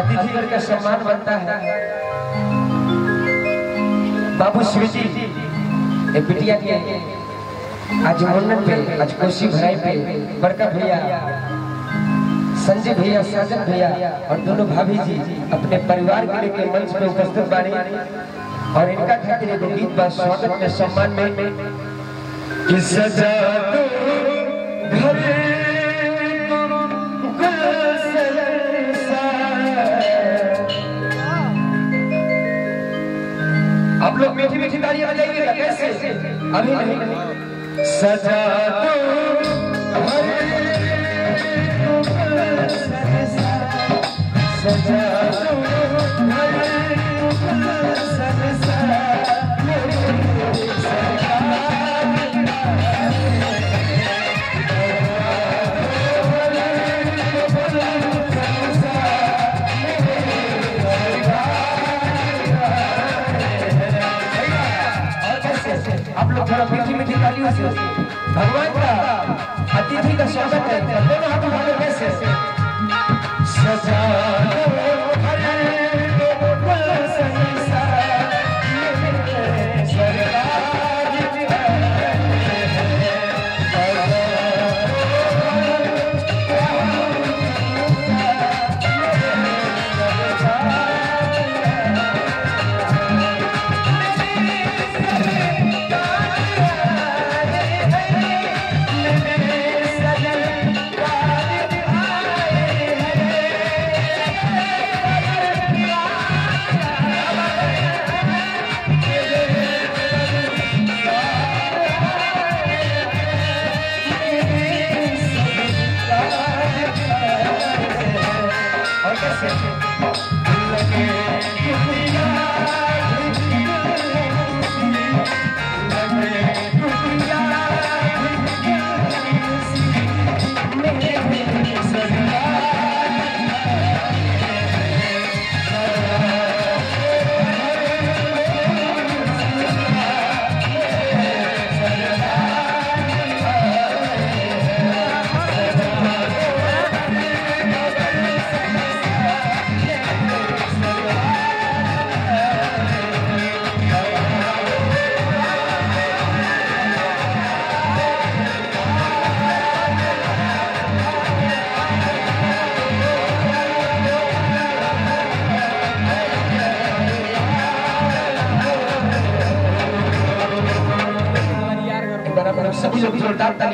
अतिथिगण का सम्मान बनता है बाबू शिव जी बिटिया के आज मुंडन पे आज कोशी भराई पे बड़का भैया संजय भैया साजन भैया और दोनों भाभी जी अपने परिवार के लेके मंच पे उपस्थित बानी और इनका खातिर एगो गीत बा स्वागत में सम्मान में। आप लोग मीठी मीठी तालियाँ बजाइएगा, कैसे? अभी नहीं सजा दो, घर थोड़ा मीठी मीठी तालियों से भगवान का अतिथि का स्वागत है। दोनों हाथ लो कैसे सजा लोग सभी लोग जोरदार ताली